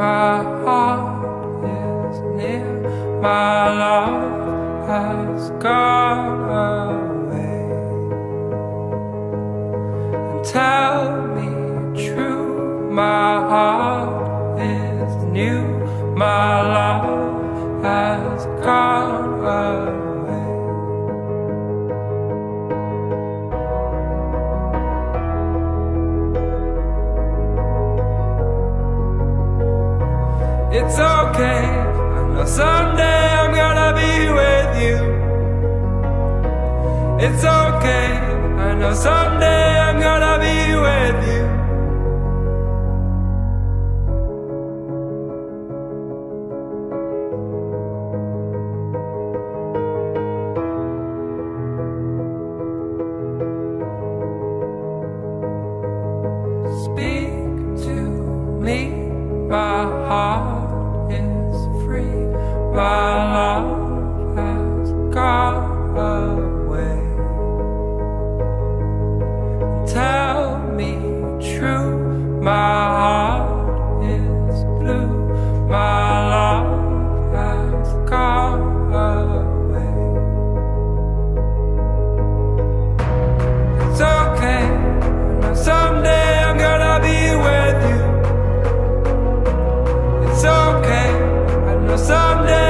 my heart is near, my love has gone away. And tell me true, my heart is new, my love has gone away. It's okay. I know someday I'm gonna be with you. It's okay. I know someday I'm gonna be with you. Speak to me. My heart is free. My love someday